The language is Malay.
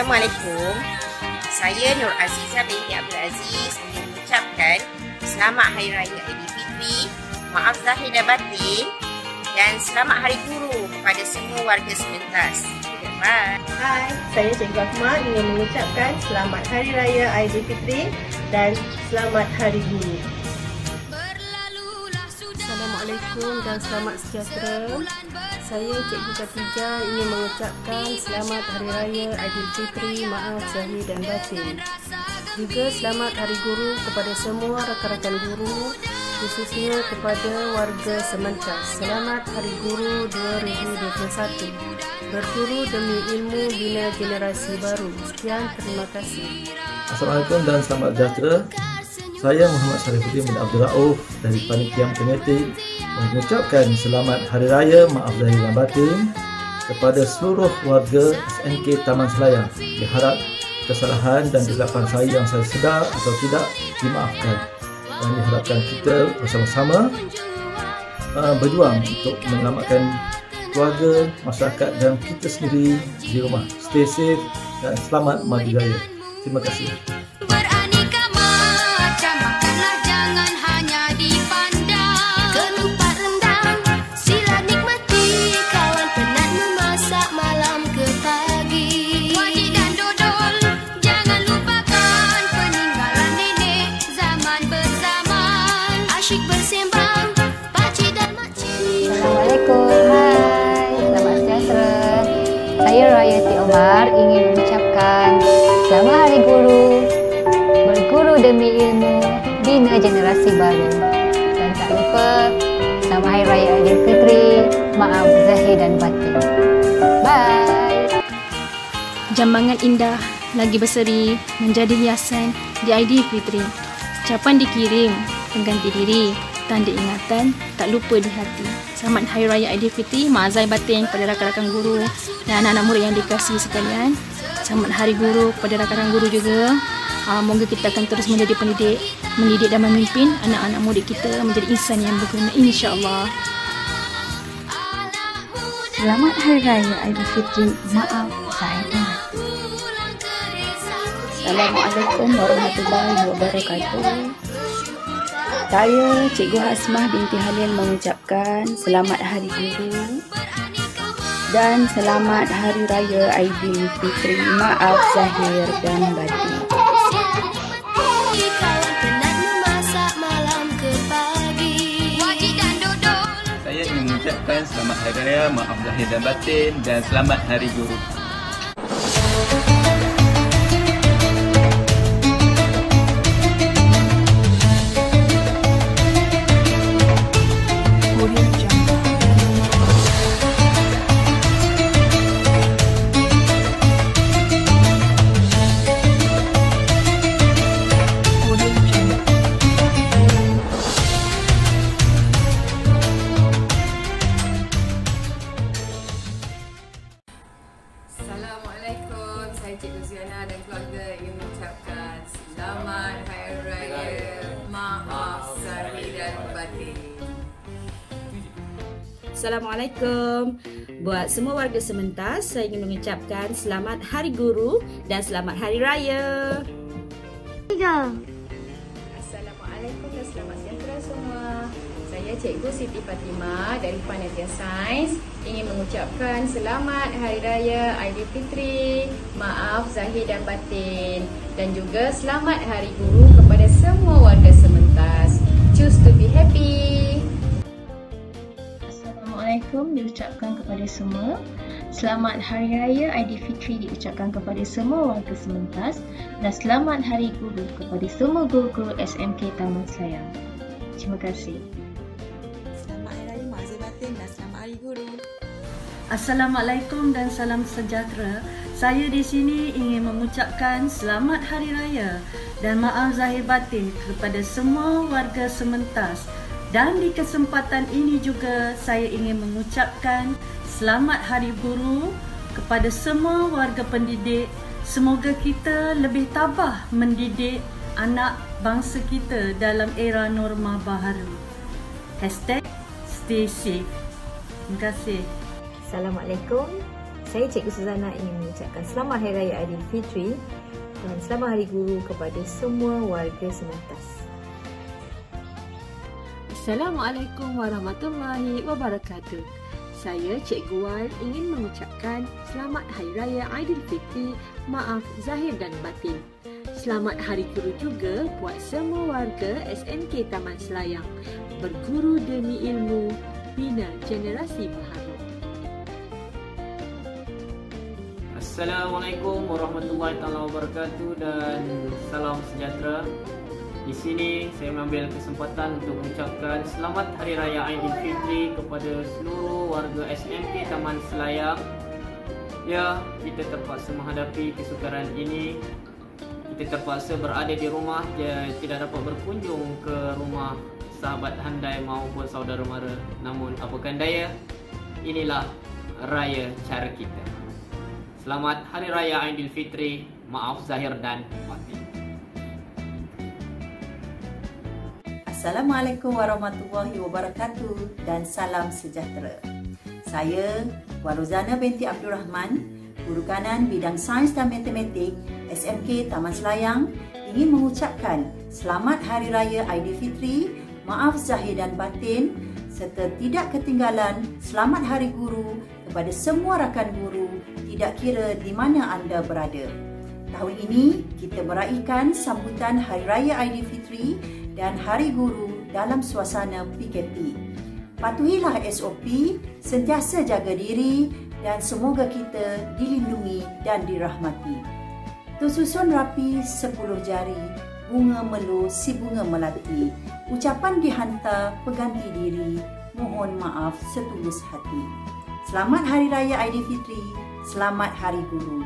Assalamualaikum. Saya Nur Azizah binti Abdul Aziz ingin mengucapkan Selamat Hari Raya Aidilfitri, maaf zahir dan batin dan Selamat Hari Guru kepada semua warga Sementas. Bye. Hai, saya Cikgu Akmal ingin mengucapkan Selamat Hari Raya Aidilfitri dan Selamat Hari Guru. Assalamualaikum dan selamat sejahtera. Saya Cikgu Khatijah ingin mengucapkan selamat Hari Raya Aidilfitri, maaf zahir dan batin. Juga selamat Hari Guru kepada semua rakan-rakan guru, khususnya kepada warga Sementas. Selamat Hari Guru 2021. Berguru demi ilmu bina generasi baru. Sekian, terima kasih. Assalamualaikum dan selamat sejahtera. Saya Muhammad Sarifuddin bin Abdul Rauf dari Panitia Penetik mengucapkan selamat Hari Raya Maaf Zahir dan Batin kepada seluruh warga SNK Taman Selayar. Diharap kesalahan dan kesilapan saya yang saya sedar atau tidak dimaafkan dan diharapkan kita bersama-sama uh, berjuang untuk menyelamatkan keluarga, masyarakat dan kita sendiri di rumah. Stay safe dan selamat Maju Jaya. Terima kasih. T. Omar ingin mengucapkan Selamat Hari Guru, berguru demi ilmu, bina generasi baru. Dan tak lupa, Selamat Hari Raya Aidilfitri, maaf zahir dan batin. Bye! Jambangan indah lagi berseri menjadi hiasan di Aidilfitri. Ucapan dikirim pengganti diri, tanda ingatan tak lupa di hati. Selamat Hari Raya Aidilfitri, maazai batin kepada rakan-rakan guru dan anak-anak murid yang dikasihi sekalian. Selamat Hari Guru kepada rakan-rakan guru juga. Uh, moga kita akan terus menjadi pendidik, mendidik dan memimpin anak-anak murid kita menjadi insan yang berguna insya-Allah. Selamat Hari Raya Aidilfitri. Maaf batin. Assalamualaikum warahmatullahi wabarakatuh. Saya Cikgu Hasmah binti Halil mengucapkan selamat Hari Guru dan selamat Hari Raya Aidilfitri. Maaf zahir dan batin. Saya ingin mengucapkan selamat Hari Raya, maaf lahir dan batin dan selamat Hari Guru. Ziana dan keluarga ingin mengucapkan Selamat Hari Raya Maaf Zahir dan Batin. Assalamualaikum. Buat semua warga Sementas, saya ingin mengucapkan selamat Hari Guru dan selamat Hari Raya. Assalamualaikum dan selamat sejahtera semua. Saya Cikgu Siti Fatimah dari Panitia Sains ingin mengucapkan selamat Hari Raya Aidilfitri, maaf zahir dan batin dan juga selamat Hari Guru kepada semua warga Sementas. Choose to be happy. Assalamualaikum diucapkan kepada semua. Selamat Hari Raya Aidilfitri diucapkan kepada semua warga Sementas dan selamat Hari Guru kepada semua guru-guru SMK Taman Selayar. Terima kasih. Hari Guru. Assalamualaikum dan salam sejahtera. Saya di sini ingin mengucapkan selamat Hari Raya dan maaf zahir batin kepada semua warga Sementas. Dan di kesempatan ini juga saya ingin mengucapkan selamat Hari Guru kepada semua warga pendidik. Semoga kita lebih tabah mendidik anak bangsa kita dalam era norma baharu. Hashtag stay safe. Terima kasih. Assalamualaikum. Saya Cikgu Suzana ingin mengucapkan Selamat Hari Raya Aidilfitri dan Selamat Hari Guru kepada semua warga Sementas. Assalamualaikum warahmatullahi wabarakatuh. Saya Cikgu Wan ingin mengucapkan Selamat Hari Raya Aidilfitri, maaf zahir dan batin. Selamat Hari Guru juga buat semua warga SMK Taman Selayang. Berguru demi ilmu, bina generasi baharu. Assalamualaikum warahmatullahi taala wabarakatuh dan salam sejahtera. Di sini saya mengambil kesempatan untuk mengucapkan selamat Hari Raya Aidilfitri kepada seluruh warga SMK Taman Selayang. Ya, kita terpaksa menghadapi kesukaran ini. Kita terpaksa berada di rumah dan tidak dapat berkunjung ke rumah sahabat handai maupun saudara mara. Namun apakan daya, inilah raya cara kita. Selamat Hari Raya Aidilfitri. Maaf zahir dan batin. Assalamualaikum warahmatullahi wabarakatuh dan salam sejahtera. Saya Puan Rozana binti Abdul Rahman, Guru Kanan Bidang Sains dan Matematik SMK Taman Selayang ingin mengucapkan Selamat Hari Raya Aidilfitri, maaf zahir dan batin serta tidak ketinggalan Selamat Hari Guru kepada semua rakan guru tidak kira di mana anda berada. Tahun ini kita meraihkan sambutan Hari Raya Aidilfitri dan Hari Guru dalam suasana PKP. Patuhilah SOP, sentiasa jaga diri dan semoga kita dilindungi dan dirahmati. Tersusun rapi 10 jari, bunga melu si bunga melati. Ucapan dihantar peganti diri, mohon maaf setulus hati. Selamat Hari Raya Aidilfitri, selamat Hari Guru.